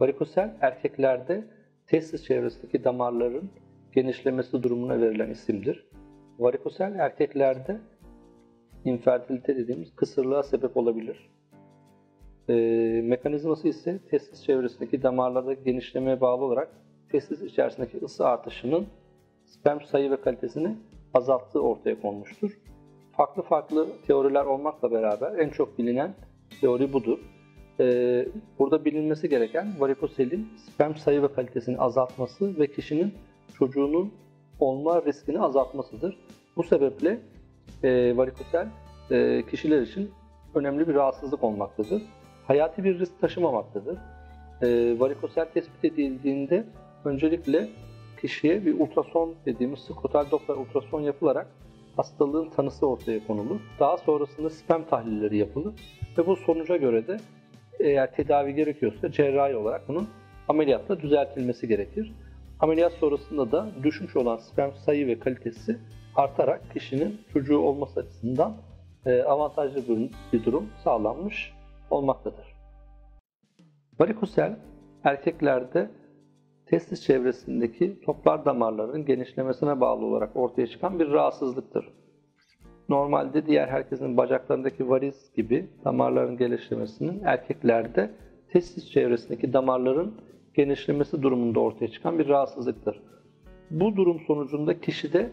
Varikosel erkeklerde testis çevresindeki damarların genişlemesi durumuna verilen isimdir. Varikosel erkeklerde infertilite dediğimiz kısırlığa sebep olabilir. E, mekanizması ise testis çevresindeki damarlarda genişlemeye bağlı olarak testis içerisindeki ısı artışının sperm sayı ve kalitesini azalttığı ortaya konmuştur. Farklı farklı teoriler olmakla beraber en çok bilinen teori budur. Ee, burada bilinmesi gereken varikoselin sperm sayı ve kalitesini azaltması ve kişinin çocuğunun olma riskini azaltmasıdır. Bu sebeple e, varikosel e, kişiler için önemli bir rahatsızlık olmaktadır. Hayati bir risk taşımamaktadır. E, varikosel tespit edildiğinde öncelikle kişiye bir ultrason dediğimiz skrotal doppler ultrason yapılarak hastalığın tanısı ortaya konulur. Daha sonrasında sperm tahlilleri yapılır ve bu sonuca göre de eğer tedavi gerekiyorsa cerrahi olarak bunun ameliyatla düzeltilmesi gerekir. Ameliyat sonrasında da düşmüş olan sperm sayı ve kalitesi artarak kişinin çocuğu olması açısından e, avantajlı bir durum sağlanmış olmaktadır. Varikosel erkeklerde testis çevresindeki toplar damarların genişlemesine bağlı olarak ortaya çıkan bir rahatsızlıktır. Normalde diğer herkesin bacaklarındaki variz gibi damarların genişlemesinin erkeklerde testis çevresindeki damarların genişlemesi durumunda ortaya çıkan bir rahatsızlıktır. Bu durum sonucunda kişide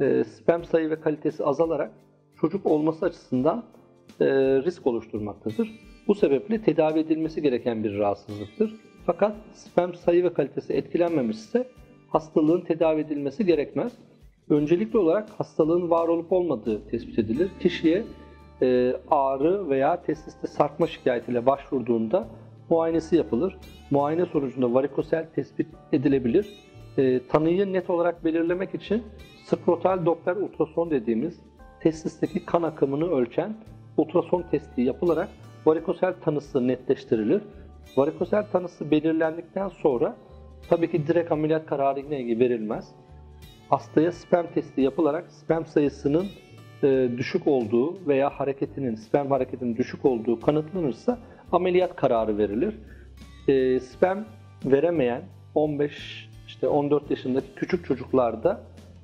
e, sperm sayı ve kalitesi azalarak çocuk olması açısından e, risk oluşturmaktadır. Bu sebeple tedavi edilmesi gereken bir rahatsızlıktır. Fakat sperm sayı ve kalitesi etkilenmemişse hastalığın tedavi edilmesi gerekmez. Öncelikli olarak hastalığın var olup olmadığı tespit edilir. Kişiye e, ağrı veya testiste sarkma şikayetiyle başvurduğunda muayenesi yapılır. Muayene sonucunda varikosel tespit edilebilir. E, tanıyı net olarak belirlemek için skrotal doppler ultrason dediğimiz testisteki kan akımını ölçen ultrason testi yapılarak varikosel tanısı netleştirilir. Varikosel tanısı belirlendikten sonra tabii ki direkt ameliyat kararı verilmez. Hastaya sperm testi yapılarak sperm sayısının e, düşük olduğu veya hareketinin, sperm hareketinin düşük olduğu kanıtlanırsa ameliyat kararı verilir. E, sperm veremeyen 15 işte 14 yaşındaki küçük çocuklarda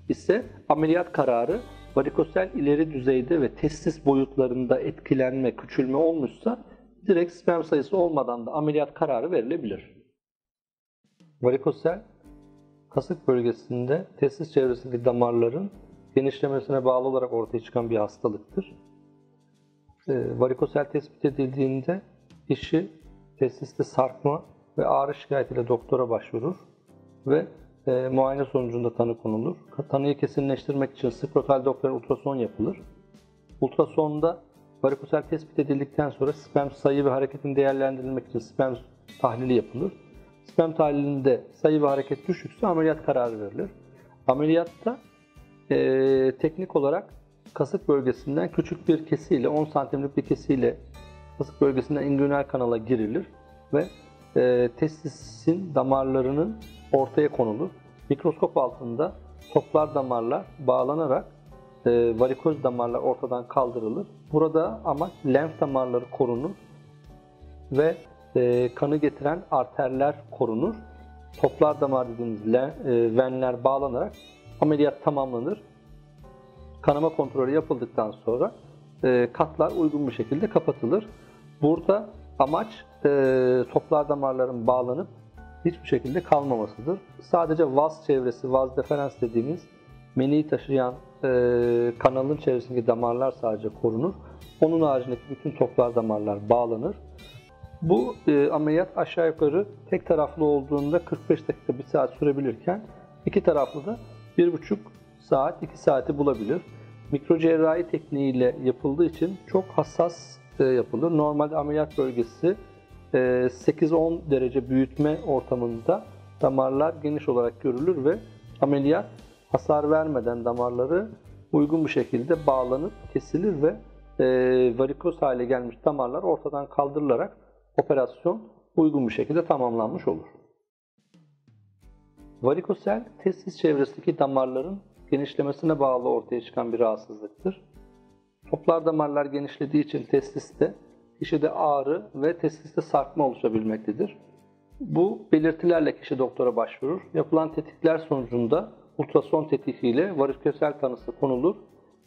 ise ameliyat kararı varikosel ileri düzeyde ve testis boyutlarında etkilenme, küçülme olmuşsa direkt sperm sayısı olmadan da ameliyat kararı verilebilir. Varikosel, kasık bölgesinde testis çevresindeki damarların genişlemesine bağlı olarak ortaya çıkan bir hastalıktır. E, varikosel tespit edildiğinde kişi testiste sarkma ve ağrı şikayetiyle doktora başvurur ve e, muayene sonucunda tanı konulur. Tanıyı kesinleştirmek için skrotal doppler ultrason yapılır. Ultrasonda varikosel tespit edildikten sonra sperm sayı ve hareketin değerlendirilmek için sperm tahlili yapılır. Sperm tahlilinde sayı ve hareket düşükse ameliyat kararı verilir. Ameliyatta e, teknik olarak kasık bölgesinden küçük bir kesiyle, 10 santimlik bir kesiyle kasık bölgesinden inguinal kanala girilir ve e, testisin damarlarının ortaya konulur. Mikroskop altında toplar damarlar bağlanarak e, varikoz damarlar ortadan kaldırılır. Burada amaç lenf damarları korunur ve e, kanı getiren arterler korunur. Toplar damar dediğimiz e, venler bağlanarak ameliyat tamamlanır. Kanama kontrolü yapıldıktan sonra e, katlar uygun bir şekilde kapatılır. Burada amaç e, toplar damarların bağlanıp hiçbir şekilde kalmamasıdır. Sadece vaz çevresi, vaz deferens dediğimiz meniyi taşıyan kanalın çevresindeki damarlar sadece korunur. Onun haricindeki bütün toplar damarlar bağlanır. Bu e, ameliyat aşağı yukarı tek taraflı olduğunda 45 dakika, 1 saat sürebilirken iki taraflı da 1,5 saat, 2 saati bulabilir. Mikrocerrahi tekniğiyle yapıldığı için çok hassas e, yapılır. Normalde ameliyat bölgesi 8-10 e, derece büyütme ortamında damarlar geniş olarak görülür ve ameliyat hasar vermeden damarları uygun bir şekilde bağlanıp kesilir ve e, varikoz hale gelmiş damarlar ortadan kaldırılarak operasyon uygun bir şekilde tamamlanmış olur. Varikosel, testis çevresindeki damarların genişlemesine bağlı ortaya çıkan bir rahatsızlıktır. Toplar damarlar genişlediği için testiste kişide ağrı ve testiste sarkma oluşabilmektedir. Bu belirtilerle kişi doktora başvurur. Yapılan tetkikler sonucunda ultrason tetkikiyle varikosel tanısı konulur.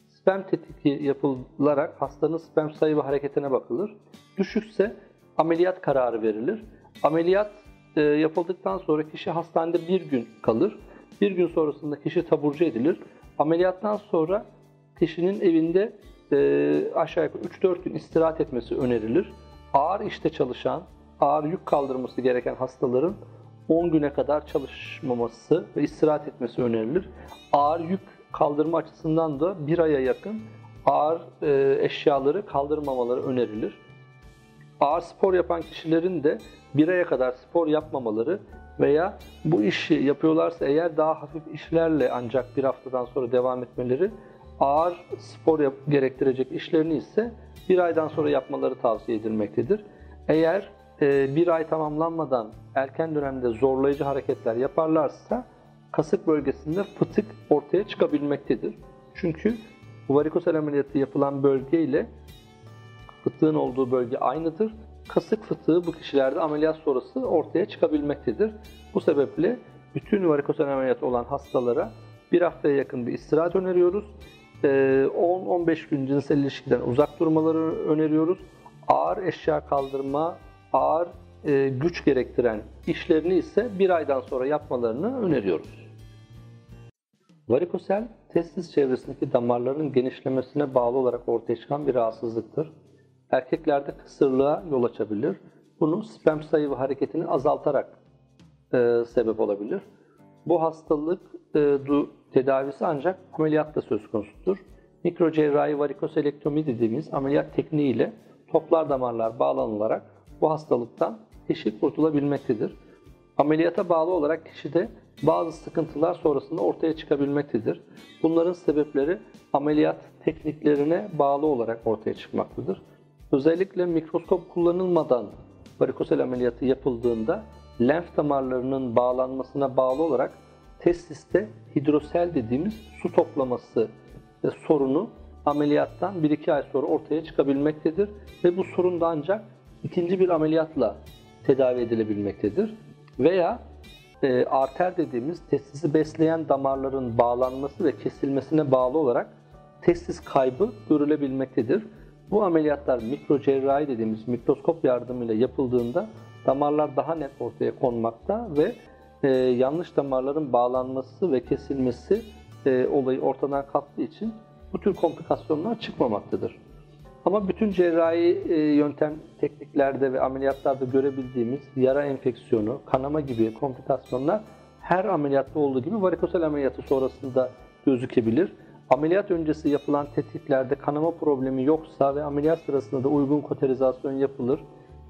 Sperm tetkiki yapılarak hastanın sperm sayı ve hareketine bakılır. Düşükse ameliyat kararı verilir. Ameliyat e, yapıldıktan sonra kişi hastanede bir gün kalır. Bir gün sonrasında kişi taburcu edilir. Ameliyattan sonra kişinin evinde e, aşağı yukarı 3-4 gün istirahat etmesi önerilir. Ağır işte çalışan, ağır yük kaldırması gereken hastaların 10 güne kadar çalışmaması ve istirahat etmesi önerilir. Ağır yük kaldırma açısından da bir aya yakın ağır e, eşyaları kaldırmamaları önerilir. Ağır spor yapan kişilerin de bir aya kadar spor yapmamaları veya bu işi yapıyorlarsa eğer daha hafif işlerle ancak bir haftadan sonra devam etmeleri, ağır spor yap gerektirecek işlerini ise bir aydan sonra yapmaları tavsiye edilmektedir. Eğer e, bir ay tamamlanmadan erken dönemde zorlayıcı hareketler yaparlarsa kasık bölgesinde fıtık ortaya çıkabilmektedir. Çünkü varikosel ameliyatı yapılan bölge ile fıtığın olduğu bölge aynıdır. Kasık fıtığı bu kişilerde ameliyat sonrası ortaya çıkabilmektedir. Bu sebeple bütün varikosel ameliyatı olan hastalara bir haftaya yakın bir istirahat öneriyoruz. 10-15 ee, gün cinsel ilişkiden uzak durmaları öneriyoruz. Ağır eşya kaldırma, ağır e, güç gerektiren işlerini ise bir aydan sonra yapmalarını öneriyoruz. Varikosel, testis çevresindeki damarların genişlemesine bağlı olarak ortaya çıkan bir rahatsızlıktır. Erkeklerde kısırlığa yol açabilir. Bunu sperm sayı ve hareketini azaltarak e, sebep olabilir. Bu hastalık e, du, tedavisi ancak ameliyatla söz konusudur. Mikrocerrahi varikoselektomi dediğimiz ameliyat tekniğiyle toplar damarlar bağlanılarak bu hastalıktan kişi kurtulabilmektedir. Ameliyata bağlı olarak kişide bazı sıkıntılar sonrasında ortaya çıkabilmektedir. Bunların sebepleri ameliyat tekniklerine bağlı olarak ortaya çıkmaktadır. Özellikle mikroskop kullanılmadan varikosel ameliyatı yapıldığında lenf damarlarının bağlanmasına bağlı olarak testiste hidrosel dediğimiz su toplaması sorunu ameliyattan 1-2 ay sonra ortaya çıkabilmektedir ve bu sorun da ancak ikinci bir ameliyatla tedavi edilebilmektedir. Veya e, arter dediğimiz testisi besleyen damarların bağlanması ve kesilmesine bağlı olarak testis kaybı görülebilmektedir. Bu ameliyatlar mikrocerrahi dediğimiz mikroskop yardımıyla yapıldığında damarlar daha net ortaya konmakta ve e, yanlış damarların bağlanması ve kesilmesi e, olayı ortadan kalktığı için bu tür komplikasyonlar çıkmamaktadır. Ama bütün cerrahi e, yöntem tekniklerde ve ameliyatlarda görebildiğimiz yara enfeksiyonu, kanama gibi komplikasyonlar her ameliyatta olduğu gibi varikosel ameliyatı sonrasında gözükebilir. Ameliyat öncesi yapılan tetkiklerde kanama problemi yoksa ve ameliyat sırasında da uygun koterizasyon yapılır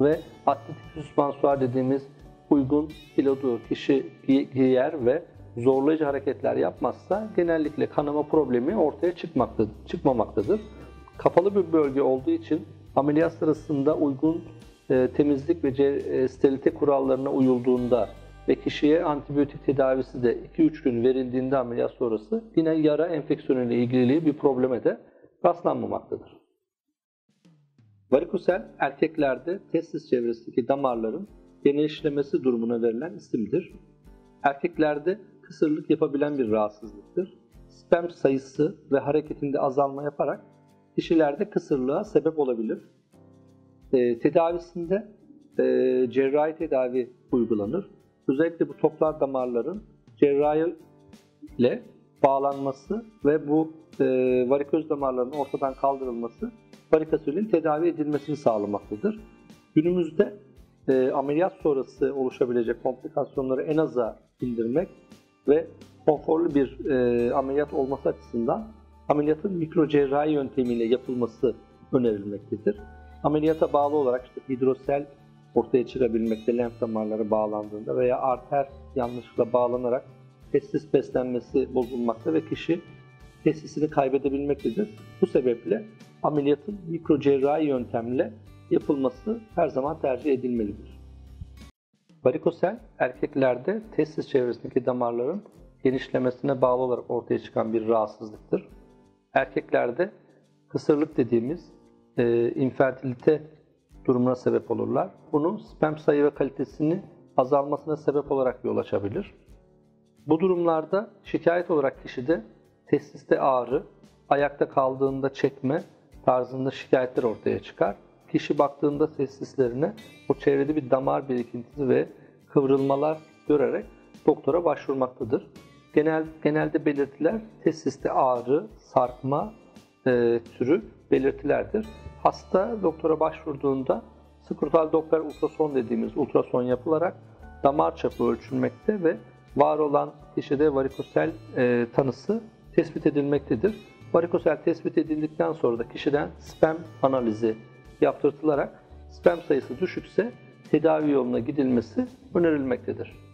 ve atletik süspansuar dediğimiz uygun kilodu kişi giyer ve zorlayıcı hareketler yapmazsa genellikle kanama problemi ortaya çıkmaktadır, çıkmamaktadır. Kapalı bir bölge olduğu için ameliyat sırasında uygun temizlik ve e, sterilite kurallarına uyulduğunda ve kişiye antibiyotik tedavisi de 2-3 gün verildiğinde ameliyat sonrası yine yara enfeksiyonu ile ilgili bir probleme de rastlanmamaktadır. Varikosel erkeklerde testis çevresindeki damarların genişlemesi durumuna verilen isimdir. Erkeklerde kısırlık yapabilen bir rahatsızlıktır. Sperm sayısı ve hareketinde azalma yaparak kişilerde kısırlığa sebep olabilir. E, tedavisinde e, cerrahi tedavi uygulanır. Özellikle bu toplar damarların cerrahi ile bağlanması ve bu e, varikoz damarların ortadan kaldırılması varikosülün tedavi edilmesini sağlamaktadır. Günümüzde e, ameliyat sonrası oluşabilecek komplikasyonları en aza indirmek ve konforlu bir e, ameliyat olması açısından ameliyatın mikrocerrahi yöntemiyle yapılması önerilmektedir. Ameliyata bağlı olarak işte hidrosel ortaya çıkabilmekte lenf damarları bağlandığında veya arter yanlışlıkla bağlanarak testis beslenmesi bozulmakta ve kişi testisini kaybedebilmektedir. Bu sebeple ameliyatın mikrocerrahi yöntemle yapılması her zaman tercih edilmelidir. Varikosel erkeklerde testis çevresindeki damarların genişlemesine bağlı olarak ortaya çıkan bir rahatsızlıktır. Erkeklerde kısırlık dediğimiz e, infertilite durumuna sebep olurlar. Bunun sperm sayı ve kalitesini azalmasına sebep olarak yol açabilir. Bu durumlarda şikayet olarak kişide testiste ağrı, ayakta kaldığında çekme tarzında şikayetler ortaya çıkar. Kişi baktığında testislerine o çevrede bir damar birikintisi ve kıvrılmalar görerek doktora başvurmaktadır. Genel, genelde belirtiler testiste ağrı, sarkma e, türü belirtilerdir. Hasta doktora başvurduğunda skrotal doppler ultrason dediğimiz ultrason yapılarak damar çapı ölçülmekte ve var olan kişide varikosel e, tanısı tespit edilmektedir. Varikosel tespit edildikten sonra da kişiden sperm analizi yaptırtılarak sperm sayısı düşükse tedavi yoluna gidilmesi önerilmektedir.